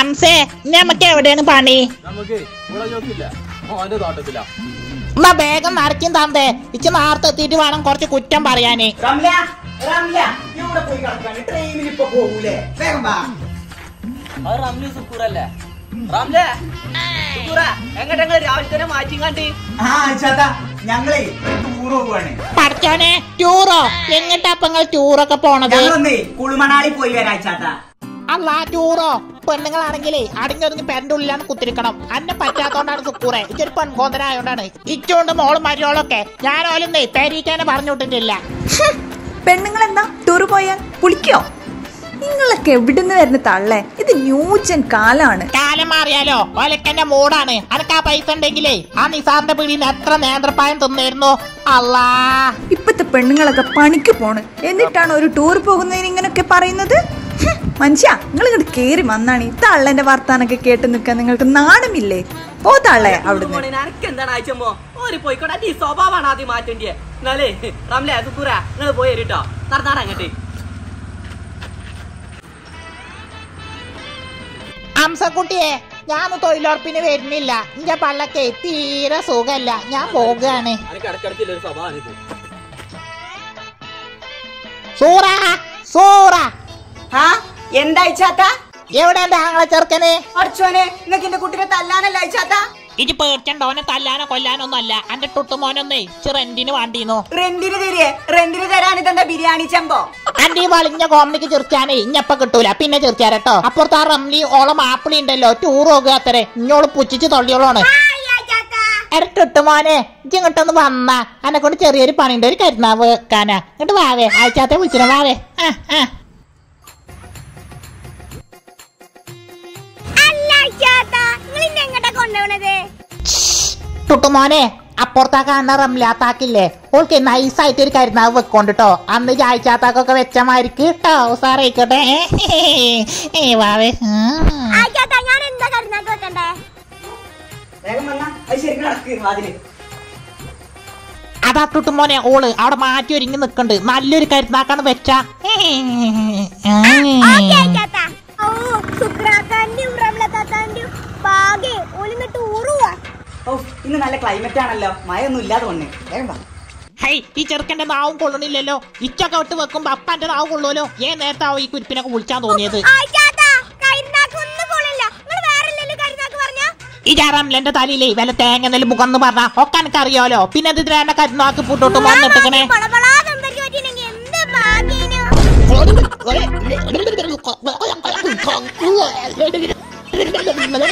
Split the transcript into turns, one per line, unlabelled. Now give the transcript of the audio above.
അംസേ നമുക്ക് എവിടെയാണ് പണി?
നമുക്ക് ഇവിടെ ഓന്റെ
എന്നാ വേഗം നടക്കും താന്തേ. ഇച്ച് നേരത്തെ എത്തിയിട്ട് വേണം കുറച്ച് കുറ്റം പറയാന്.
റംല റംല ഇവിടെ പോയി ട്രെയിനിൽ ഇപ്പൊ പോകൂലേ? വേഗം വാ.
അത് റംലി സുക്കൂറല്ലേ? റംല സുക്കൂറ എങ്ങോട്ടെങ്ങൾ രാവിലെ തന്നെ മാറ്റിങ്ങാണ്ട്
ആ ചേട്ടാ ഞങ്ങളേ ടൂർ പോവാണ്.
പഠിച്ചോനെ ടൂറോ എങ്ങട്ടാ നിങ്ങൾ ടൂറൊക്കെ പോണത്?
കുളുമണാലി കുളുമണാളി പോയി വരാ ചേട്ടാ.
അല്ല ടൂറോ? പെണ്ണുങ്ങളാണെങ്കിലേ അടങ്ങി പെരന്റെ ഉള്ളിലാണ് കുത്തിരിക്കണം. അന്നെ പറ്റാത്തോണ്ടാണ് സുക്കൂറെ. ഇച്ചൊരു പെൺകോന്തനായോണ്ടാണ് ഇച്ചുകൊണ്ട് മോളും മരിയോളൊക്കെ ഞാനോലൊന്നേ പേരീറ്റാനെ പറഞ്ഞു വിട്ടിട്ടില്ല.
പെണ്ണുങ്ങൾ എന്താ ടൂർ പോയാൽ പുളിക്കോ നിങ്ങളൊക്കെ എവിടുന്ന് വരുന്ന തള്ളേ? ഇത് ന്യൂജൻ കാലാണ്.
കാലം മാറിയാലോ? ഒലക്കന്റെ മൂടാണ്. അനക്ക് ആ പൈസ ഉണ്ടെങ്കിലേ ആ നിസാറിന്റെ പിടിയിൽ എത്ര നേന്ത്രപ്പായം തിന്നിരുന്നു അല്ലാ
ഇപ്പത്തെ പെണ്ണുങ്ങളൊക്കെ പണിക്ക് പോണ്. എന്നിട്ടാണ് ഒരു ടൂർ പോകുന്നതിന് ഇങ്ങനൊക്കെ പറയുന്നത്? മനുഷ്യ നിങ്ങൾ ഇങ്ങോട്ട് കേറി വന്നാണ് ഈ തള്ളന്റെ വർത്താനൊക്കെ കേട്ട് നിൽക്കാൻ നിങ്ങൾക്ക് നാണമില്ലേ? പോ തള്ളേ അവിടുന്ന്.
എന്താണ് പോയിക്കോട്ടെ ഈ സ്വഭാവമാണ് ആദ്യം മാറ്റേണ്ടിയെ. എന്നാലേ റംലേ സുക്കൂറ നിങ്ങൾ പോയി കേട്ടോ നടന്നാട അങ്ങോട്ട്.
അംസക്കുട്ടിയെ ഞാൻ തൊഴിലുറപ്പിന് വരുന്നില്ല. എന്റെ പള്ളക്കെ തീരെ സുഖല്ല. ഞാൻ പോകുകയാണ് സൂറ സൂറ.
എന്താ അയച്ചാത്ത
എവിടെ എന്റെ ആങ്ങളെ ചെറുക്കന്?
അടിച്ചോനെ നിങ്ങക്ക് എന്റെ കുട്ടിനെ തല്ലാനല്ല അയച്ചാത്ത
ഇനി പേടിച്ചണ്ടോനെ തല്ലാനോ കൊല്ലാനോ ഒന്നല്ല എന്റെ ടുട്ടുമോനൊന്നേ റെന്റിന് വേണ്ടിന്നു.
റെന്റിന് തരിയേ? റെന്റിന് തരാൻ ഇതെന്താ ബിരിയാണി ചെമ്പോ?
അന്റെ ഈ വളിഞ്ഞ കോമഡിക്ക് ചെറുക്കാനെ ഇഞ്ഞപ്പ കിട്ടൂല. പിന്നെ ചെറുക്കാരട്ടോ അപ്പുറത്ത് ആ റംലി ഓളം ആപ്പിളി ഉണ്ടല്ലോ. ടൂർ പോകുക അത്രേ ഇഞ്ഞോൾ പുച്ഛിച്ച് തള്ളിയോളാണ്. എരട്ടിട്ട് മോനെ ഇങ്ങോട്ടൊന്ന് വന്നാ. എന്നെ കൊണ്ട് ചെറിയൊരു പണിയുണ്ട്. ഒരു കരുനാവ് വെക്കാനാ. ഇങ്ങോട്ട് വാവേ. അയച്ചാത്ത വിളിച്ചിട്ട് വാവേ. ആ ആ.
കൊണ്ടുപോണത്
ടുട്ടുമോനെ അപ്പുറത്താ കാണുന്ന റംലാത്താക്കില്ലേ ഓൾക്ക് നൈസായിട്ട് ഒരു കരുന്നാവ് വെക്കോണ്ടിട്ടോ അന്ന് ചായച്ചാത്താക്കൊക്കെ വെച്ച മാതിരിക്ക് കേട്ടോ
അതിൽ അതാ
ടുട്ടുമോനെ ഓൾ അവിടെ മാറ്റി ഒരുങ്ങി നിക്കണ്ട്. നല്ലൊരു കരുന്നാക്കാണ് വെച്ച.
പാകെ ഓലിന്ന് ഉറുവാ
ഓ ഇന്ന് നല്ല ക്ലൈമറ്റ് ആണല്ലോ മഴയൊന്നും ഇല്ലാതെ വന്നേ വേണ്ട വാ
ഹൈ ഈ ചെറുക്കന്റെ നാവും കൊള്ളണില്ലല്ലോ ഇച്ചൊക്കെ വിട്ട് വെക്കുമ്പോ അപ്പന്റെ നാവ് കൊള്ളുമല്ലോ ഏ നേരത്താവോ ഈ കുരിപ്പിനൊക്കെ വിളിച്ചാൻ തോന്നിയത് ഈ ജാറാമിലെന്റെ തലയിലേ വല്ല തേങ്ങ നെല്ല് മുഖം പറഞ്ഞ ഒക്കെ എനിക്കറിയാലോ പിന്നെ എന്തിനാ എന്നെ കരുനാക്ക് പൂട്ടോട്ട്
പളപളാ എന്ത് ഭാഗ്യേനു
لا